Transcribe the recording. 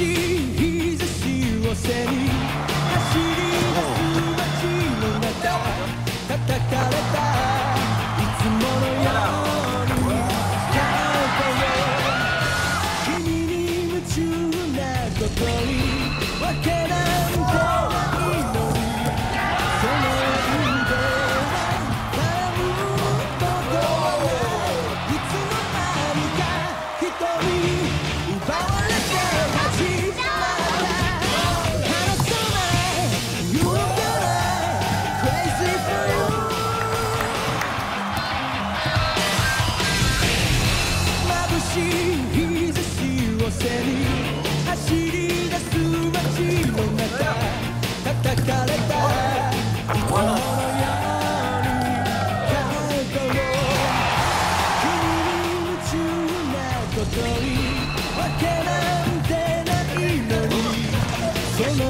しい日差しを背に走り出す街の中叩かれたいつものように乾杯君に夢中なことに分けることに。わけなんてないのに。